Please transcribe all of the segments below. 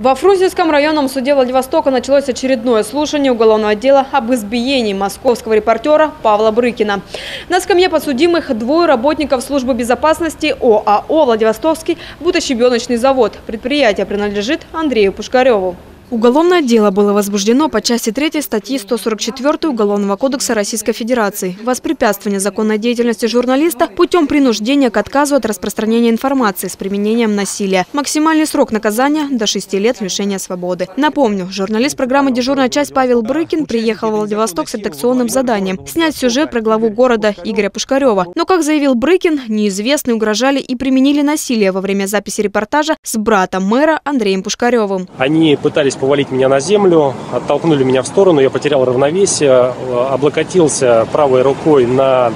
Во Фрунзенском районном суде Владивостока началось очередное слушание уголовного дела об избиении московского репортера Павла Брыкина. На скамье подсудимых двое работников службы безопасности ОАО «Владивостокский бутощебеночный завод». Предприятие принадлежит Андрею Пушкареву. Уголовное дело было возбуждено по части 3 статьи 144 Уголовного кодекса Российской Федерации «Воспрепятствование законной деятельности журналиста путем принуждения к отказу от распространения информации с применением насилия». Максимальный срок наказания – до 6 лет лишения свободы. Напомню, журналист программы «Дежурная часть» Павел Брыкин приехал в Владивосток с редакционным заданием – снять сюжет про главу города Игоря Пушкарева. Но, как заявил Брыкин, неизвестные угрожали и применили насилие во время записи репортажа с братом мэра Андреем Пушкаревым. Они пытались повалить меня на землю, оттолкнули меня в сторону, я потерял равновесие, облокотился правой рукой на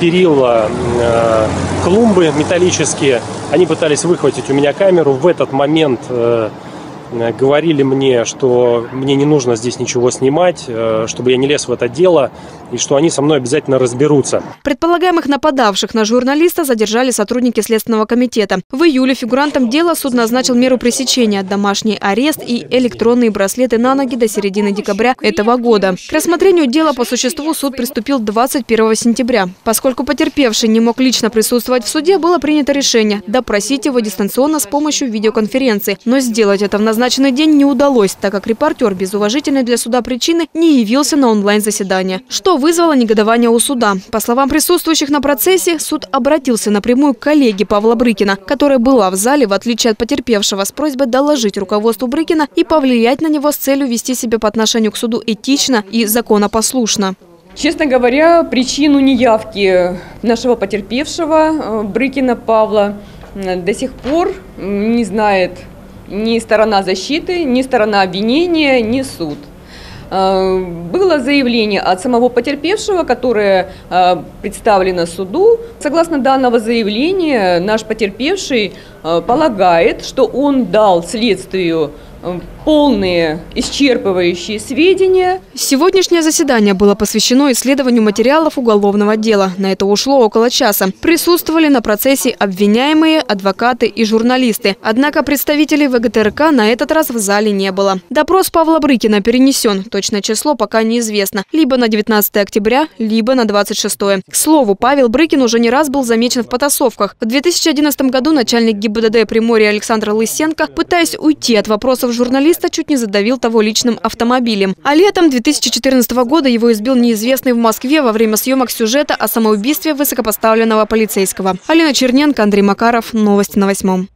перила э, клумбы металлические. Они пытались выхватить у меня камеру. В этот момент э, Э, говорили мне, что мне не нужно здесь ничего снимать, э, чтобы я не лез в это дело, и что они со мной обязательно разберутся. Предполагаемых нападавших на журналиста задержали сотрудники Следственного комитета. В июле фигурантам дела суд назначил меру пресечения – домашний арест и электронные браслеты на ноги до середины декабря этого года. К рассмотрению дела по существу суд приступил 21 сентября. Поскольку потерпевший не мог лично присутствовать в суде, было принято решение – допросить его дистанционно с помощью видеоконференции. Но сделать это в назначенном назначенный день не удалось, так как репортер без уважительной для суда причины не явился на онлайн-заседание, что вызвало негодование у суда. По словам присутствующих на процессе, суд обратился напрямую к коллеге Павла Брыкина, которая была в зале, в отличие от потерпевшего, с просьбой доложить руководству Брыкина и повлиять на него с целью вести себя по отношению к суду этично и законопослушно. Честно говоря, причину неявки нашего потерпевшего э, Брыкина Павла до сих пор не знает ни сторона защиты, ни сторона обвинения, ни суд. Э, было заявление от самого потерпевшего, которое э, представлено суду. Согласно данного заявления, наш потерпевший э, полагает, что он дал следствию полные, исчерпывающие сведения. Сегодняшнее заседание было посвящено исследованию материалов уголовного дела. На это ушло около часа. Присутствовали на процессе обвиняемые, адвокаты и журналисты. Однако представителей ВГТРК на этот раз в зале не было. Допрос Павла Брыкина перенесен. Точное число пока неизвестно. Либо на 19 октября, либо на 26. К слову, Павел Брыкин уже не раз был замечен в потасовках. В 2011 году начальник ГИБДД Приморья Александр Лысенко, пытаясь уйти от вопросов журналиста, чуть не задавил того личным автомобилем. А летом 2014 года его избил неизвестный в Москве во время съемок сюжета о самоубийстве высокопоставленного полицейского. Алина Черненко, Андрей Макаров. Новости на восьмом.